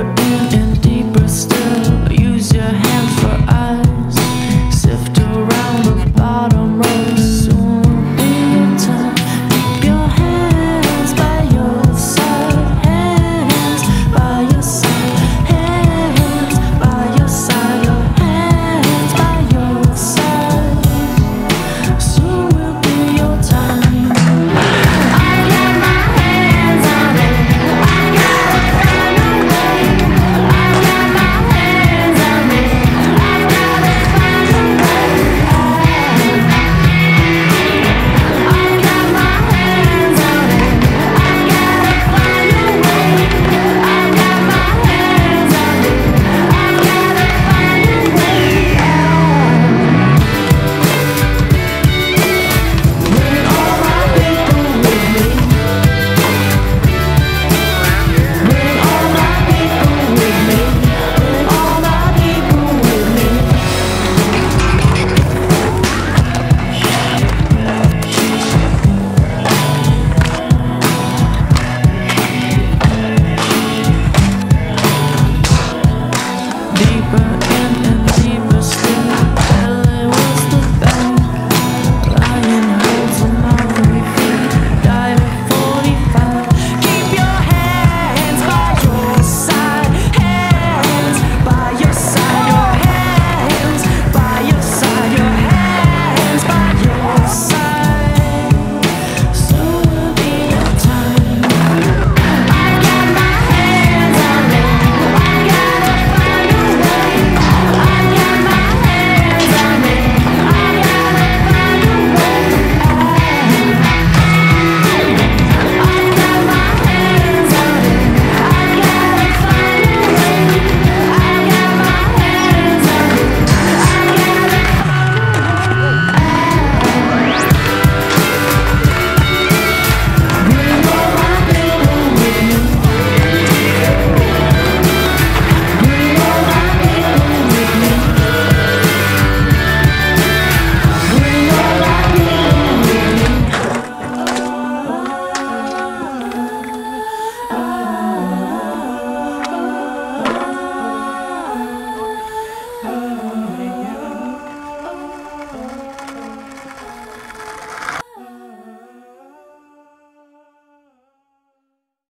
in and